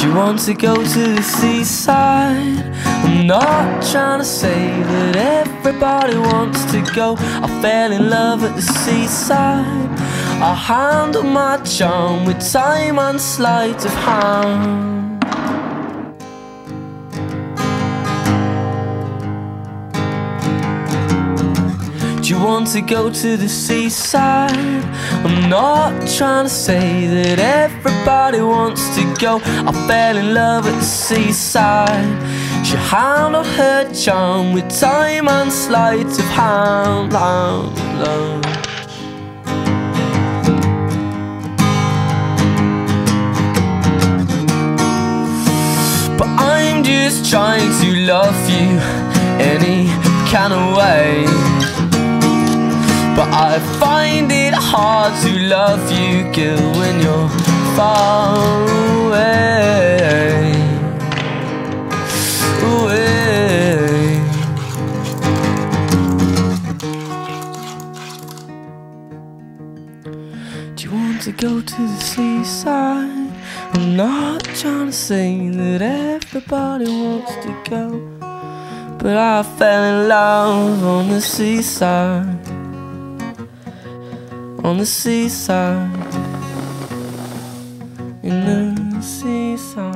Do you want to go to the seaside? I'm not trying to say that everybody wants to go. I fell in love at the seaside. I handle my charm with time and sleight of hand. You want to go to the seaside? I'm not trying to say that everybody wants to go. I fell in love at the seaside. She handled her charm with time and sleight of hand. Love, love. But I'm just trying to love you any kind of way. But I find it hard to love you, girl, when you're far away. Away. Do you want to go to the seaside? I'm not trying to say that everybody wants to go. But I fell in love on the seaside. On the seaside. In the seaside.